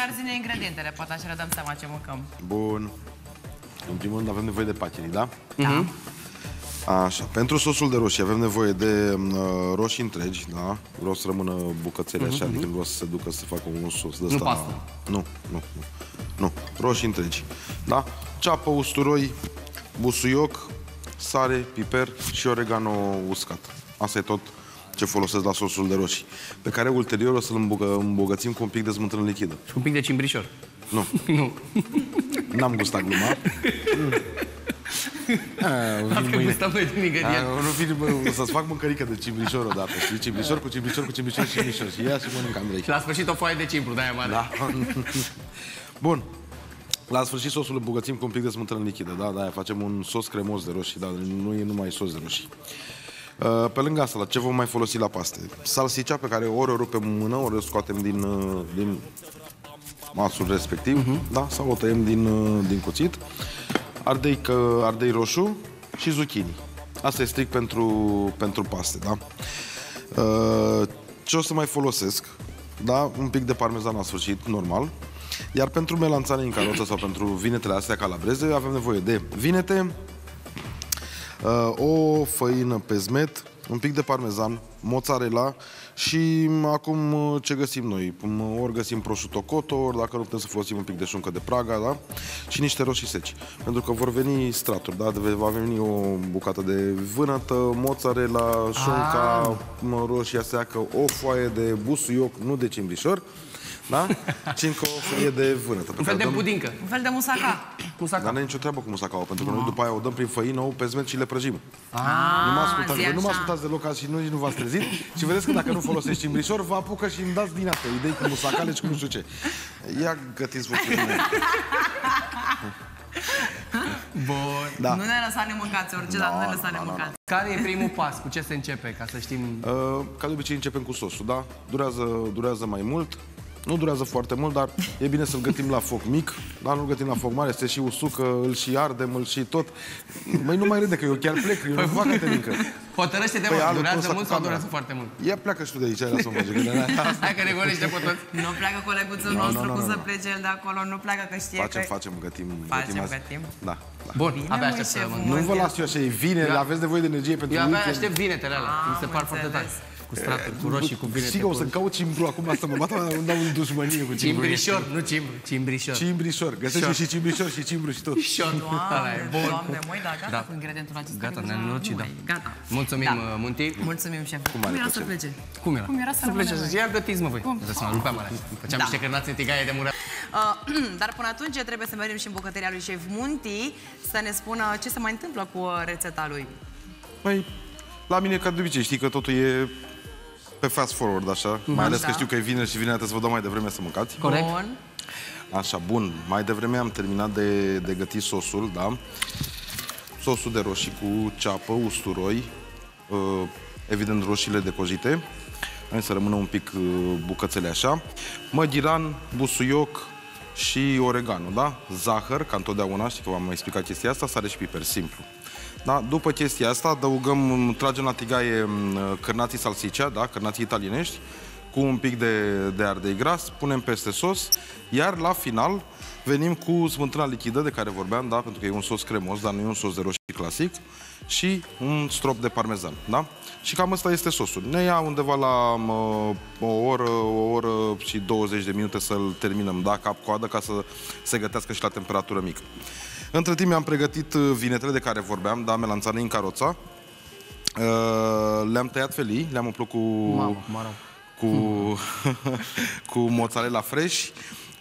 măcar zine ingredientele, poate așa ne dăm seama ce mâncăm. Bun. În primul rând avem nevoie de pacheri, da? Da. Așa, pentru sosul de roșii avem nevoie de uh, roșii întregi, da? Vreau să rămână bucățele așa, adică nu vreau să se ducă să facă un sos de ăsta. pastă. Nu, nu, nu. Nu, roșii întregi, da? Ceapă, usturoi, busuioc, sare, piper și oregano uscat. Asta e tot ce folosesc la sosul de roșii, pe care ulterior o să-l îmbugă, îmbogățim cu un pic de smântână lichidă. Și un pic de cimbrișor. Nu, Nu. n-am gustat gluma. Asta gustăm noi din ingredient. A, nu vin, bă, o să-ți fac mâncărică de cimbrișor odată, știi? Cimbrișor cu cimbrișor cu cimbrișor și cimbrișor. Și ia și mănânc, Andrei. Și la sfârșit o foaie de cimpru, de-aia mare. Da. Bun. La sfârșit sosul îl bugățim cu un pic de smântână lichidă, da? Da, facem un sos cremos de roșii, da, nu e numai sos de roșii. Uh, Pe lângă asta, la ce vom mai folosi la paste? Salsicea pe care ori o rupem în mână, ori o scoatem din, uh, din masul respectiv, da? Sau o tăiem din, uh, din cuțit. Ardei, că, ardei roșu și zucchini. Asta e strict pentru, pentru paste, da? Uh, Ce o să mai folosesc? Da? Un pic de parmezan la sfârșit, normal. Iar pentru melanțane în caroță sau pentru vinetele astea calabreze avem nevoie de vinete, uh, o făină pe zmet, un pic de parmezan, mozzarella și m, acum uh, ce găsim noi? M, Ori găsim prosciutto cotto, ori dacă nu putem să folosim un pic de șuncă de Praga, da? Și niște roșii seci. Pentru că vor veni straturi, da? De- Va veni o bucată de vânătă, mozzarella, șunca, m, roșia seacă, o foaie de busuioc, nu de cimbrișor, da? Și încă o foaie de vânătă. pe Un fel care de dăm- budincă. Un fel de musaca. Musaca. dar nu e nicio treabă cu musacaua, pentru că noi după aia o dăm prin făină, ou pe zmet și le prăjim. Ah, nu mă ascultați, zi voi nu mă așa. ascultați deloc azi și nu, nici nu v-ați trezit și vedeți că dacă nu folosiți cimbrișor, vă apucă și îmi dați din asta, idei cu musacale și cu nu știu ce. Ia gătiți vă cu mine. Bun. Da. Nu ne lăsa nemâncați orice, dar nu ne lăsa nemâncați. Care e primul pas? Cu ce se începe? Ca să știm... Uh, Ca de obicei începem cu sosul, da? Durează, durează mai mult, nu durează foarte mult, dar e bine să-l gătim la foc mic, dar nu-l gătim la foc mare, este și usucă, îl și ardem, îl și tot. Măi, nu mai râde că eu chiar plec, eu nu fac Catelinca. Hotărăște-te, Păi, mă, alu, durează poți să mult cu sau camera. durează foarte mult? Ia pleacă și tu de aici, lasă mă face, că de-aia- Hai că ne golește pe toți. Nu pleacă coleguțul Nu, nostru nu, nu, cu nu, să nu. plece el de acolo, nu pleacă că știe Facem, că... facem, gătim, Facem, azi. gătim. Da, da. Bun, Bine, abia mă, aștept să șeful. mănânc. Nu vă las eu așa, e vineri, Eu- aveți nevoie de energie pentru Eu abia weekend. aștept vinetele alea. Mi se Am par foarte înțeles. tare. Cu straturi, cu roșii, cu vinete. Sigur, o cu- să caut cimbru acum să mă bată, îmi dau în dușmănie cu cimbru. Cimbrișor, nu cimbru, cimbrișor. Cimbrișor, găsește și cimbrișor și cimbru și tot. Cimbrișor. Ăla e Doamne, bun. doamne, măi, da, gata Da. cu ingredientul acesta. Gata, că ne-am deja înocit, nu da. mai- Gata. Mulțumim, Da. uh, Munti. Mulțumim, șef. Cum mare era să plăcere. plece? Cum era? Cum era să Să plece rămână să ia gătiți, mă, voi. Cum? Să mă lupeam alea. Făceam Da. niște cărnați în tigaie de mură. Uh, dar până atunci trebuie să mergem și în bucătăria lui șef Munti să ne spună ce se mai întâmplă cu uh, rețeta lui. Păi, la mine, ca de obicei, știi că totul e pe fast forward, așa. Mai ales că Așa. știu că e vineri și vineri trebuie să vă dau mai devreme să mâncați. Corect. Bun. Așa, bun. Mai devreme am terminat de, de gătit sosul, da? Sosul de roșii cu ceapă, usturoi, uh, evident roșiile decojite. Hai să rămână un pic uh, bucățele așa. Măghiran, busuioc și oregano, da? Zahăr, ca întotdeauna, știi că v-am mai explicat chestia asta, sare și piper, simplu. Da? După chestia asta adăugăm, tragem la tigaie m, cărnații salsicea, da? cărnații italienești, cu un pic de, de ardei gras, punem peste sos, iar la final venim cu smântâna lichidă de care vorbeam, da? pentru că e un sos cremos, dar nu e un sos de roșii clasic, și un strop de parmezan. Da? Și cam asta este sosul. Ne ia undeva la mă, o oră, o oră și 20 de minute să-l terminăm, da? cap-coadă, ca să se gătească și la temperatură mică. Între timp mi-am pregătit uh, vinetele de care vorbeam, da, melanțane în caroța. Uh, Le-am tăiat felii, le-am umplut cu, Mamă, mă rog. cu, cu mozzarella fresh,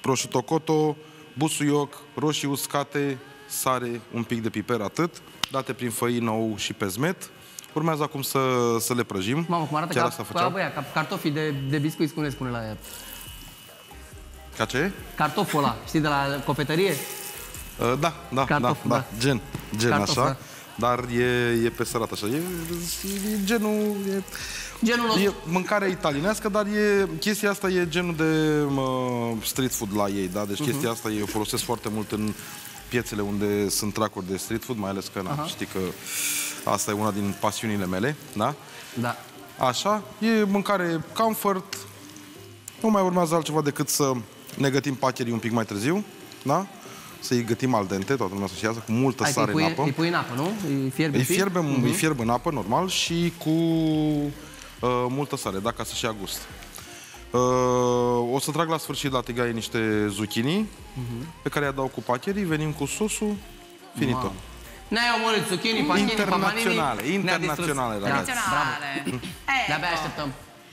prosciutto cotto, busuioc, roșii uscate, sare, un pic de piper, atât, date prin făină, ou și pe zmet. Urmează acum să, să le prăjim. Mamă, cum arată Chiar ca, asta ca, făceam. băia, ca cartofii de, de biscuiți, cum le spune la ea. Ca ce? Cartoful ăla, știi, de la cofetărie? Uh, da, da, Cartof, da, da, da. gen, gen Cartof, așa. da. Dar e, e pe sărat așa. E, e genul... E, Genul nostru. E mâncare italienească, dar e, chestia asta e genul de mă, street food la ei, da? Deci Mhm. chestia asta eu folosesc foarte mult în piețele unde sunt tracuri de street food, mai ales că na, știi că asta e una din pasiunile mele, da? Da. Așa, e mâncare comfort, nu mai urmează altceva decât să Ne gătim pacherii un pic mai târziu, da? Să-i gătim al dente, toată lumea să-și iasă, cu multă Hai, că sare îi pui, în apă. îi pui în apă, nu? Îi fierbi Îi un pic? fierbem, mm-hmm. îi fierb în apă, normal, și cu uh, multă sare, da, ca să-și ia gust. Uh, o să trag la sfârșit la tigaie niște zucchini, mm-hmm. pe care i adaug cu pacherii, venim cu sosul, finito. Mamă. Ne-ai omorât zucchini, panini, Internaționale, pamanini, ne-a distrus. internaționale, Da. ragazzi. Naționale. De-abia Ecco. așteptăm.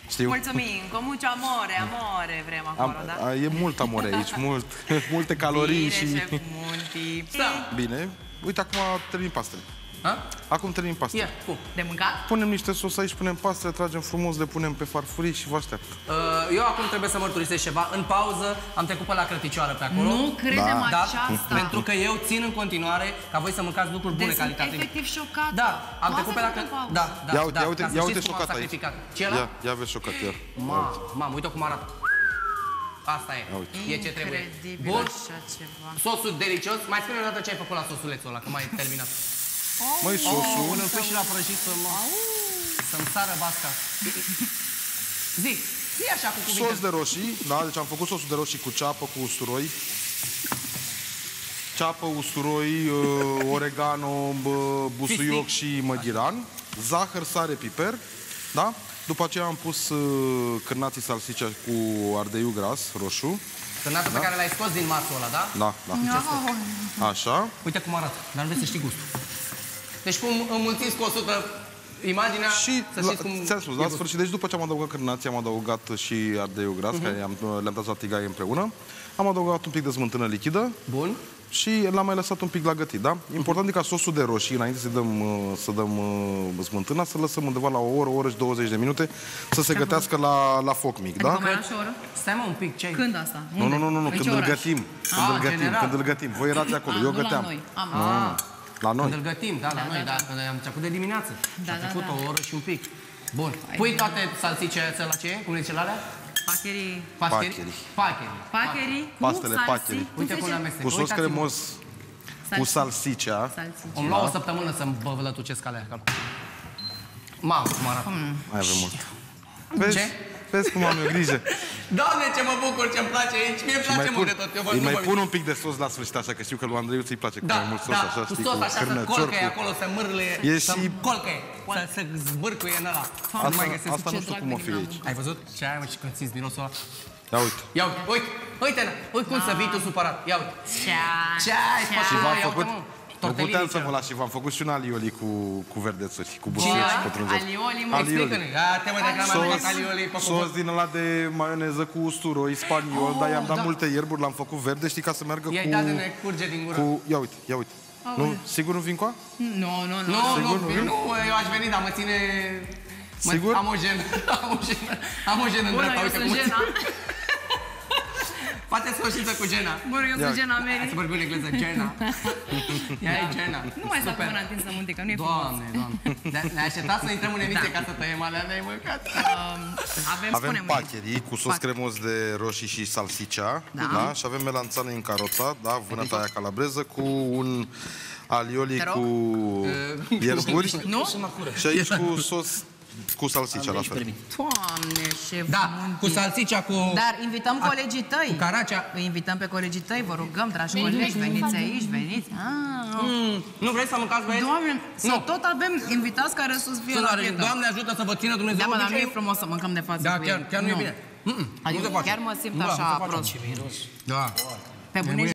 Știu. Mulțumim, cu mucho amore, amore vrem acolo, Am, da? a, e mult amore aici, mult, multe calorii Bine, și... șef Munti. Da. Bine. Uite, acum termin pastele. Ha? Acum termin pastele. Ia, cum? De mâncat? Punem niște sos aici, punem pastele, tragem frumos, le punem pe farfurii și vă aștept. Uh, Eu acum trebuie să mărturisesc ceva. În pauză am trecut pe la crăticioară pe acolo. Nu credem Da. aceasta. Pentru că eu țin în continuare ca voi să mâncați lucruri bune, Deci sunt calitative. efectiv șocată. Da, am Nu trecut pe la făcut în pauză. Da, da, ia uite, da, ia uite, ca să ia știți uite cum am șocat aici. sacrificat. Ce e ăla? Ia, ia vezi șocat, iar. Mamă, mamă, uite cum arată. Asta e. Ia uite. E ce trebuie. Incredibil Bun. așa ceva. Sosul delicios. Mai spune o dată ce ai făcut la sosulețul ăla, că mai ai terminat. Măi, sosul, Oh, îl pui și la prăjit să mă... Să-mi sară basca. Zi, zi așa cu cuvinte. sos de roșii, da, deci am făcut sosul de roșii cu ceapă, cu usturoi. Ceapă, usturoi, uh, oregano, bă, busuioc Fistic. și măghiran. Zahăr, sare, piper, da? După aceea am pus uh, cârnații salsicea cu ardeiul gras, roșu. Cârnatul pe care l-ai scos din masul ăla, da? Da, da. Așa. Uite cum arată, dar nu vrei să știi gustul. Deci cum înmulțiți cu 100 imaginea, Și să la, știți cum ți-am spus, e la gustul. sfârșit, deci după ce am adăugat cârnații, am adăugat și ardeiul gras, Mhm. care am, le-am dat la tigaie împreună. Am adăugat un pic de smântână lichidă Bun. și l-am mai lăsat un pic la gătit, da? Important e ca sosul de roșii, înainte să dăm, uh, să dăm uh, smântâna, să lăsăm undeva la o oră, o oră și 20 de minute, să se gătească la, la foc mic, da? Adică mai era și o oră? Stai mă un pic, ce ai? Când asta? Nu, Unde? nu, nu, nu, nu, În ce când îl oraș? gătim. Când Ah, îl gătim, general. când îl gătim. Voi erați acolo, Ah, eu nu la găteam. noi. Am Nu, nu, nu. La Când îl noi. gătim, da, la Da, noi, da, da, când am început de dimineață. Da, a da, trecut da. o oră și un pic. Bun. Pui toate salsice astea la ce? Cum le zice la alea? Pacherii. Pacheri? Pacheri. Pacheri. Pacherii cu Pastele salsi. pacheri. Cum Uite se cum zice? le amestec. Cu sos Uitați-vă. cremos, cu salsicea. Salsice. Îmi lua o săptămână să-mi băvălătucesc alea acolo. Mamă, cum arată. Mai avem mult. Vezi? Ce? Vezi cum am eu grijă. Doamne, ce mă bucur, ce-mi place aici. Mie îmi Și mai place pun, mult de tot. Eu vă îi nu mai vă pun un pic de sos la sfârșit, așa, că știu că lui Andrei îi place cu Da, mai mult sos, da, așa, cu știi, sos așa, să cârnăcior, colcăie cu... acolo, să mârle, E să și- colcăie, să se zbârcuie în ăla. Nu Asta, mai găsesc. asta nu ce știu drag cum o de fi mine aici. Ai văzut ce ai, mă, și când simți mirosul ăla? Ia uite. Ia uite, uite, uite, uite cum să vii tu supărat. Ia uite. Cea- Ce ai cea- făcut? Și v-am Ia uite, făcut... mă, Nu puteam tortellini să ce- vă las și v-am făcut și un alioli cu, cu verdețuri, cu Cine busuioc și era? pătrunjel. Alioli, mă. Alioli. Explică-ne. Ia, te mă, de că n-am mai Sos, mâncat alioli pe sos cuvânt. din ăla de maioneză cu usturoi spaniol, dar i-am dat da. multe ierburi, l-am făcut verde, știi, ca să meargă I-ai cu... dat de ne curge din gură. cu... Ia uite, ia uite. Nu, sigur nu vin cu a? Nu, nu, nu. Nu, Sigur, nu, nu? nu, eu aș veni, dar mă ține... mă- Sigur? Am o genă, am o genă, am o genă în Bună, dreapta, eu uite sunt cum... Jena. Poate să o știți cu Gena. Bună, eu Ia. sunt Jena Hai să Mary. vorbim în engleză, Gena. Ea e Gena. Nu mai stau cu Super. mâna întinsă muntică, nu e frumos. Doamne, doamne. Ne- Ne așteptat să intrăm în emisie Da. ca să tăiem alea, ne-ai mâncat. Um, avem, Avem spune-mi. pacherii cu sos Pac- cremos de roșii și salsicea, Da. da. Și avem melanțane în caroța, da, vânăta aia calabreză cu un alioli Te rog. cu ierburi Nu? și aici cu sos cu salsicea la fel. Doamne, șef Da, Munti. cu salsicea, cu... Dar invităm colegii tăi. Cu caracea. Îi invităm pe colegii tăi, vă rugăm, dragi colegi, veniți aici, veniți. Ah, Mm, Nu vrei să mâncați, băieți? Doamne, să Nu. tot avem invitați care să fie Să la doar- dietă. Doamne ajută să vă țină Dumnezeu Da, mă, dar nu e obiceiul. frumos să mâncăm de față Da, cu chiar, ei. chiar nu e bine. Mm-mm, Adică nu se face. chiar mă simt Nu, da, așa nu se face. prost. Da. Pe bune